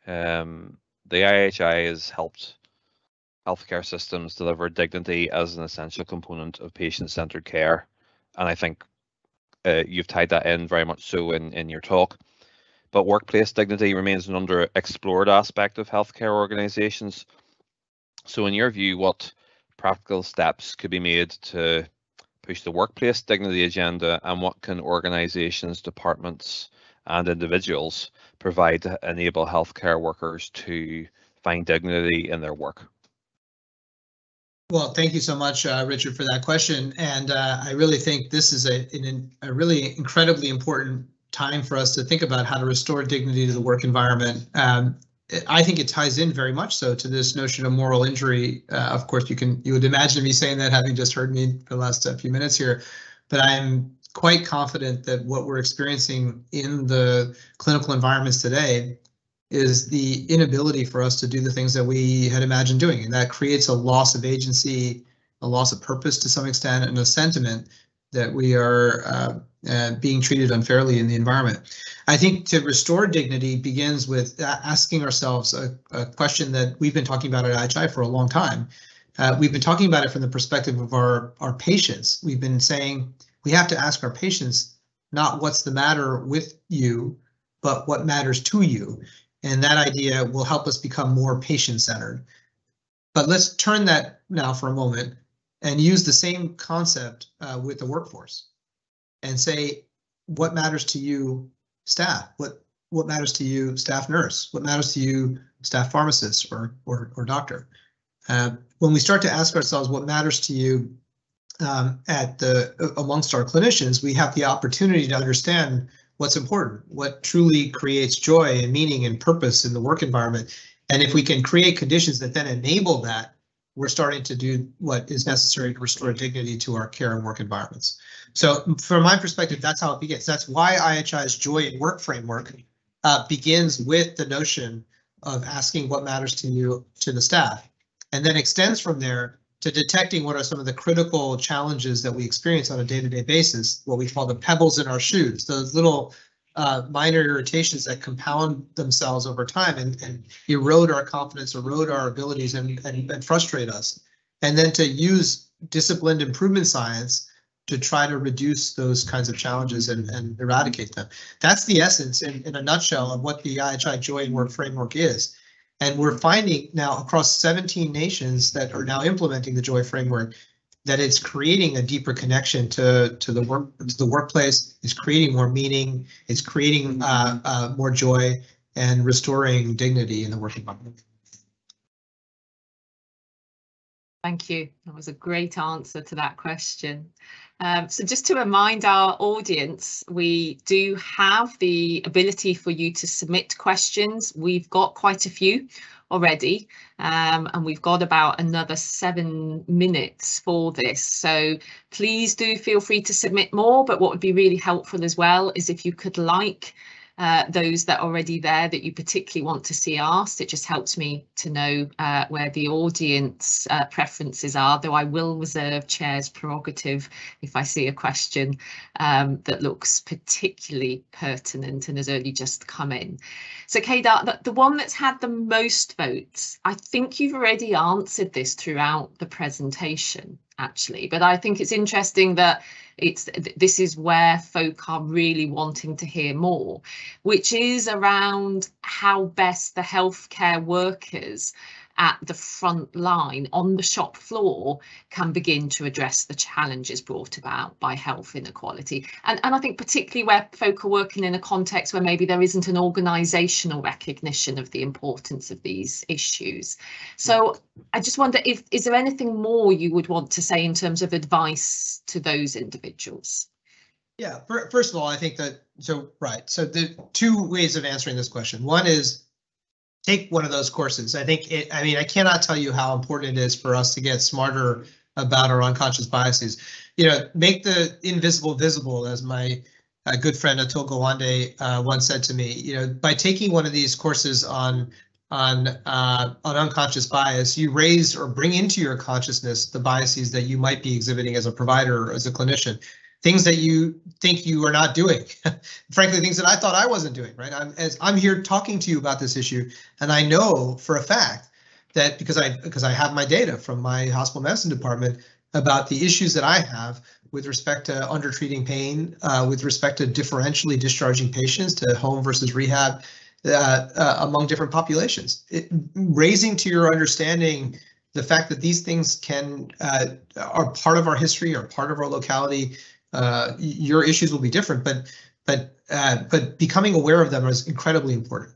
Um, the IHI has helped healthcare systems deliver dignity as an essential component of patient-centered care, and I think uh, you've tied that in very much so in, in your talk. But workplace dignity remains an underexplored aspect of healthcare organisations so in your view, what practical steps could be made to push the workplace dignity agenda and what can organisations, departments and individuals provide to enable healthcare workers to find dignity in their work? Well, thank you so much, uh, Richard, for that question. And uh, I really think this is a, an, a really incredibly important time for us to think about how to restore dignity to the work environment. Um, I think it ties in very much so to this notion of moral injury. Uh, of course, you can you would imagine me saying that having just heard me for the last uh, few minutes here, but I'm quite confident that what we're experiencing in the clinical environments today is the inability for us to do the things that we had imagined doing, and that creates a loss of agency, a loss of purpose to some extent, and a sentiment that we are uh, uh, being treated unfairly in the environment. I think to restore dignity begins with asking ourselves a, a question that we've been talking about at IHI for a long time. Uh, we've been talking about it from the perspective of our, our patients. We've been saying we have to ask our patients not what's the matter with you, but what matters to you. And that idea will help us become more patient centered. But let's turn that now for a moment and use the same concept uh, with the workforce and say, what matters to you, staff? What what matters to you, staff nurse? What matters to you, staff pharmacist or or, or doctor? Uh, when we start to ask ourselves what matters to you um, at the amongst our clinicians, we have the opportunity to understand what's important, what truly creates joy and meaning and purpose in the work environment. And if we can create conditions that then enable that, we're starting to do what is necessary to restore dignity to our care and work environments. So from my perspective, that's how it begins. That's why IHI's joy at work framework uh, begins with the notion of asking what matters to you, to the staff, and then extends from there to detecting what are some of the critical challenges that we experience on a day-to-day basis, what we call the pebbles in our shoes, those little uh, minor irritations that compound themselves over time and, and erode our confidence, erode our abilities, and, and, and frustrate us. And then to use disciplined improvement science to try to reduce those kinds of challenges and, and eradicate them. That's the essence in, in a nutshell of what the IHI Joy and Work Framework is. And we're finding now across 17 nations that are now implementing the Joy Framework that it's creating a deeper connection to to the work to the workplace. It's creating more meaning. It's creating uh, uh, more joy and restoring dignity in the work environment. Thank you. That was a great answer to that question. Um, so just to remind our audience, we do have the ability for you to submit questions. We've got quite a few already um, and we've got about another seven minutes for this so please do feel free to submit more but what would be really helpful as well is if you could like uh, those that are already there that you particularly want to see asked. It just helps me to know uh, where the audience uh, preferences are, though I will reserve chair's prerogative if I see a question um, that looks particularly pertinent and has only just come in. So Kedar, the, the one that's had the most votes, I think you've already answered this throughout the presentation actually, but I think it's interesting that it's this is where folk are really wanting to hear more, which is around how best the healthcare workers at the front line on the shop floor can begin to address the challenges brought about by health inequality. And, and I think particularly where folk are working in a context where maybe there isn't an organisational recognition of the importance of these issues. So I just wonder if is there anything more you would want to say in terms of advice to those individuals? Yeah, first of all, I think that so right. So the two ways of answering this question. One is take one of those courses. I think it, I mean, I cannot tell you how important it is for us to get smarter about our unconscious biases. You know, make the invisible visible, as my uh, good friend Atul Gawande uh, once said to me. You know, by taking one of these courses on on uh, on unconscious bias, you raise or bring into your consciousness the biases that you might be exhibiting as a provider or as a clinician things that you think you are not doing. Frankly, things that I thought I wasn't doing, right? I'm as I'm here talking to you about this issue, and I know for a fact that because I because I have my data from my hospital medicine department about the issues that I have with respect to undertreating pain, uh, with respect to differentially discharging patients to home versus rehab uh, uh, among different populations. It, raising to your understanding the fact that these things can uh, are part of our history, are part of our locality, uh, your issues will be different, but but uh, but becoming aware of them is incredibly important.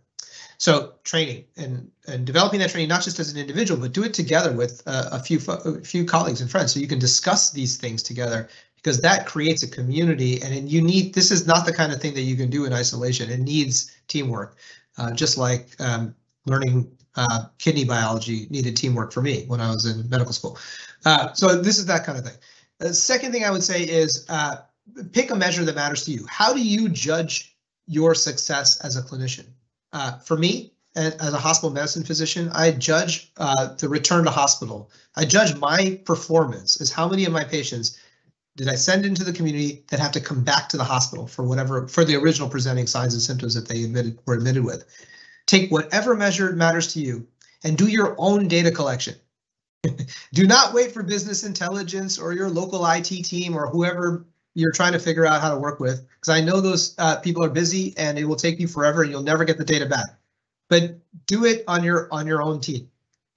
So training and and developing that training not just as an individual, but do it together with uh, a few a few colleagues and friends, so you can discuss these things together because that creates a community. And you need this is not the kind of thing that you can do in isolation. It needs teamwork, uh, just like um, learning uh, kidney biology needed teamwork for me when I was in medical school. Uh, so this is that kind of thing. The second thing I would say is uh, pick a measure that matters to you. How do you judge your success as a clinician? Uh, for me, as a hospital medicine physician, I judge uh, the return to hospital. I judge my performance as how many of my patients did I send into the community that have to come back to the hospital for whatever for the original presenting signs and symptoms that they admitted were admitted with. Take whatever measure matters to you and do your own data collection. Do not wait for business intelligence or your local IT team or whoever you're trying to figure out how to work with, because I know those uh, people are busy and it will take you forever and you'll never get the data back. But do it on your on your own team.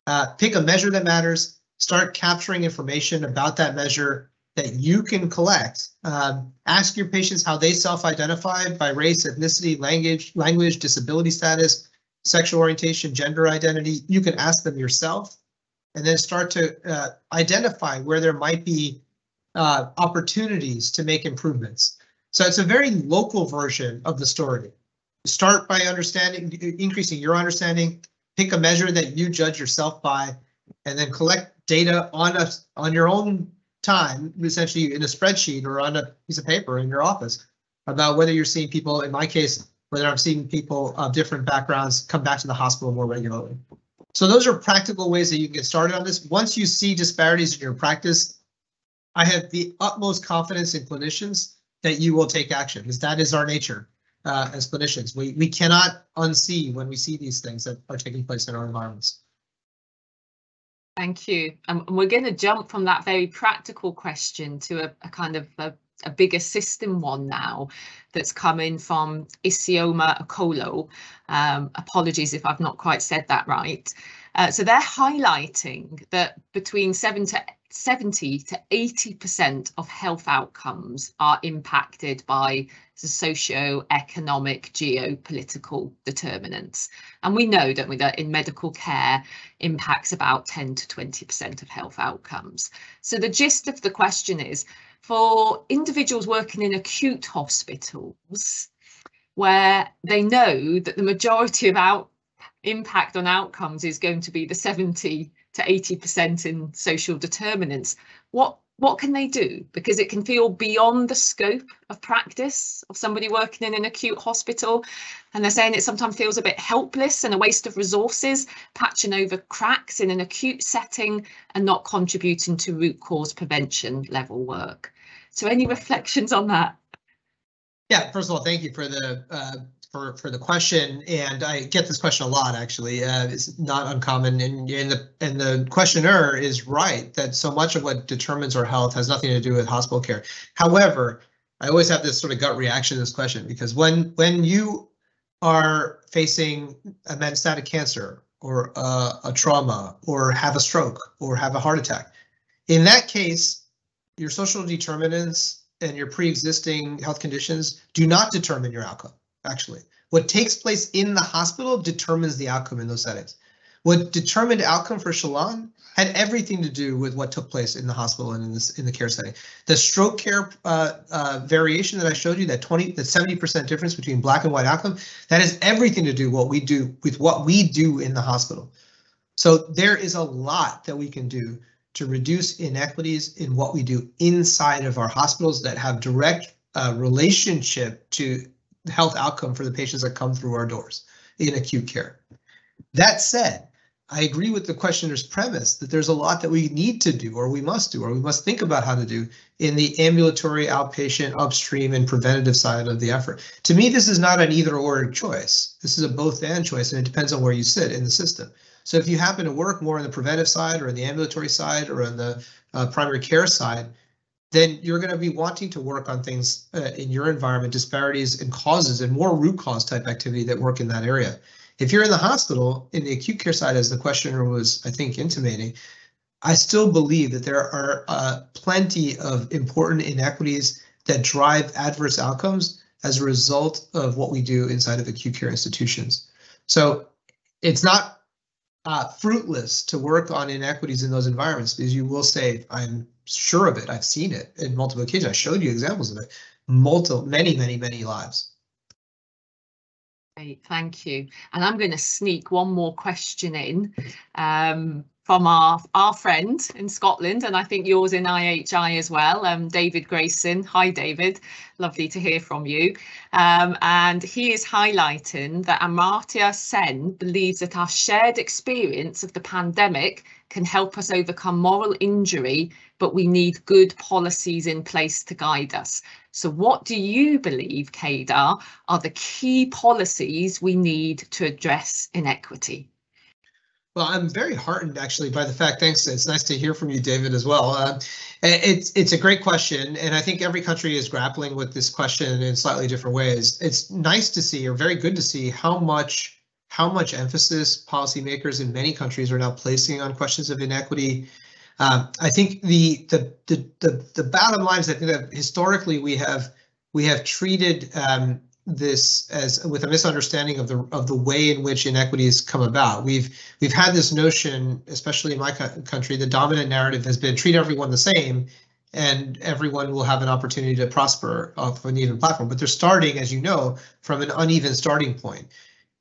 Uh, pick a measure that matters. Start capturing information about that measure that you can collect. Um, ask your patients how they self-identify by race, ethnicity, language, language, disability status, sexual orientation, gender identity. You can ask them yourself and then start to uh, identify where there might be uh, opportunities to make improvements. So it's a very local version of the story. Start by understanding, increasing your understanding, pick a measure that you judge yourself by, and then collect data on a on your own time, essentially in a spreadsheet or on a piece of paper in your office about whether you're seeing people, in my case, whether I'm seeing people of different backgrounds come back to the hospital more regularly. So those are practical ways that you can get started on this. Once you see disparities in your practice, I have the utmost confidence in clinicians that you will take action because that is our nature uh, as clinicians. We, we cannot unsee when we see these things that are taking place in our environments. Thank you. And um, we're going to jump from that very practical question to a, a kind of a, a, bigger system one now that's coming from Isioma Okolo. Um, apologies if I've not quite said that right. Uh, so they're highlighting that between 7 to 70 to 80% of health outcomes are impacted by the socio-economic geopolitical determinants. And we know, don't we, that in medical care impacts about 10 to 20% of health outcomes. So the gist of the question is, for individuals working in acute hospitals, where they know that the majority of out impact on outcomes is going to be the 70 to 80% in social determinants. What what can they do? Because it can feel beyond the scope of practice of somebody working in an acute hospital. And they're saying it sometimes feels a bit helpless and a waste of resources, patching over cracks in an acute setting and not contributing to root cause prevention level work. So any reflections on that? Yeah, first of all, thank you for the uh, for for the question, and I get this question a lot. Actually, uh, it's not uncommon, and, and the and the questioner is right that so much of what determines our health has nothing to do with hospital care. However, I always have this sort of gut reaction to this question because when when you are facing a metastatic cancer or uh, a trauma or have a stroke or have a heart attack. In that case, your social determinants and your pre-existing health conditions do not determine your outcome, actually. What takes place in the hospital determines the outcome in those settings. What determined outcome for Shalon had everything to do with what took place in the hospital and in this in the care setting. The stroke care uh, uh, variation that I showed you, that 20, that 70% difference between black and white outcome, that has everything to do what we do with what we do in the hospital. So there is a lot that we can do to reduce inequities in what we do inside of our hospitals that have direct uh, relationship to health outcome for the patients that come through our doors in acute care. That said, I agree with the questioner's premise that there's a lot that we need to do or we must do or we must think about how to do in the ambulatory, outpatient, upstream, and preventative side of the effort. To me, this is not an either or choice. This is a both and choice, and it depends on where you sit in the system. So if you happen to work more on the preventive side or in the ambulatory side or on the uh, primary care side, then you're going to be wanting to work on things uh, in your environment, disparities and causes and more root cause type activity that work in that area. If you're in the hospital, in the acute care side, as the questioner was, I think, intimating, I still believe that there are uh, plenty of important inequities that drive adverse outcomes as a result of what we do inside of acute care institutions. So it's not uh, fruitless to work on inequities in those environments because you will save, I'm sure of it. I've seen it in multiple occasions. I showed you examples of it. Multiple, many, many, many lives. Great, thank you. And I'm going to sneak one more question in um, from our, our friend in Scotland, and I think yours in IHI as well, um, David Grayson. Hi, David. Lovely to hear from you. Um, and he is highlighting that Amartya Sen believes that our shared experience of the pandemic can help us overcome moral injury, but we need good policies in place to guide us. So what do you believe, Kedar, are the key policies we need to address inequity? Well, I'm very heartened actually by the fact. Thanks. It's nice to hear from you, David, as well. Uh, it's it's a great question, and I think every country is grappling with this question in slightly different ways. It's nice to see, or very good to see, how much how much emphasis policymakers in many countries are now placing on questions of inequity. Um, I think the, the the the the bottom line is that historically we have we have treated um, this as with a misunderstanding of the of the way in which inequities come about. We've we've had this notion, especially in my country, the dominant narrative has been treat everyone the same, and everyone will have an opportunity to prosper off an even platform. But they're starting, as you know, from an uneven starting point.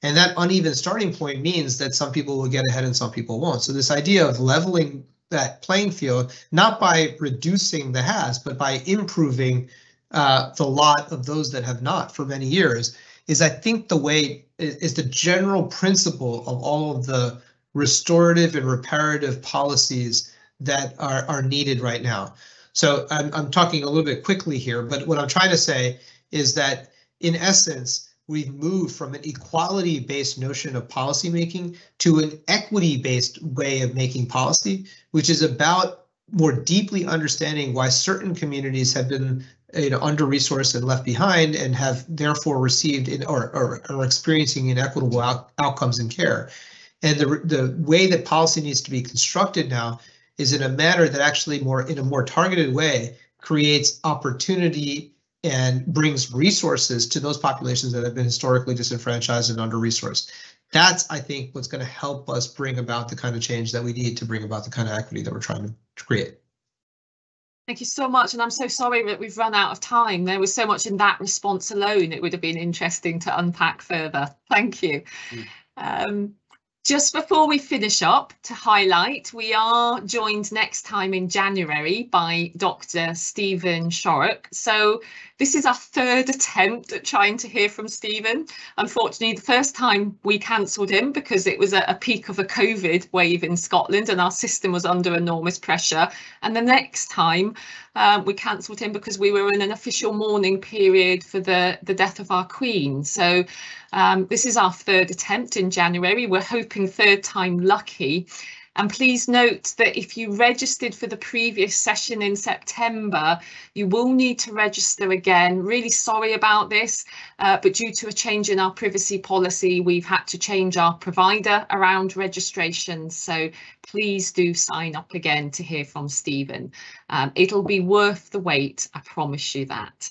And that uneven starting point means that some people will get ahead and some people won't. So this idea of leveling that playing field, not by reducing the has, but by improving uh, the lot of those that have not for many years, is I think the way is the general principle of all of the restorative and reparative policies that are, are needed right now. So I'm, I'm talking a little bit quickly here, but what I'm trying to say is that in essence, we've moved from an equality based notion of policymaking to an equity based way of making policy, which is about more deeply understanding why certain communities have been you know under resourced and left behind and have therefore received in, or, or are experiencing inequitable out, outcomes in care and the the way that policy needs to be constructed now is in a manner that actually more in a more targeted way creates opportunity and brings resources to those populations that have been historically disenfranchised and under-resourced. That's, I think, what's going to help us bring about the kind of change that we need to bring about the kind of equity that we're trying to create. Thank you so much. And I'm so sorry that we've run out of time. There was so much in that response alone. It would have been interesting to unpack further. Thank you. Mm. Um, just before we finish up, to highlight, we are joined next time in January by Dr. Stephen Shorrock. So this is our third attempt at trying to hear from Stephen. Unfortunately, the first time we cancelled him because it was a, a, peak of a COVID wave in Scotland and our system was under enormous pressure. And the next time um, we cancelled him because we were in an official mourning period for the, the death of our Queen. So um, this is our third attempt in January. We're hoping third time lucky. And please note that if you registered for the previous session in September, you will need to register again. Really sorry about this, uh, but due to a change in our privacy policy, we've had to change our provider around registration. So please do sign up again to hear from Stephen. Um, it'll be worth the wait, I promise you that.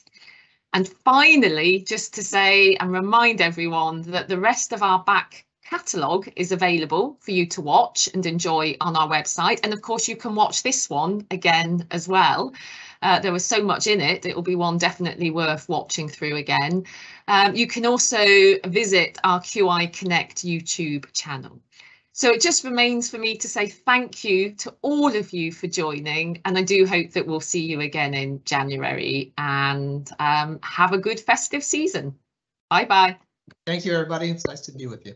And finally, just to say and remind everyone that the rest of our back catalogue is available for you to watch and enjoy on our website. And of course, you can watch this one again as well. Uh, there was so much in it, it will be one definitely worth watching through again. Um, you can also visit our QI Connect YouTube channel. So it just remains for me to say thank you to all of you for joining and I do hope that we'll see you again in January and um, have a good festive season. Bye bye. Thank you, everybody. It's nice to be with you.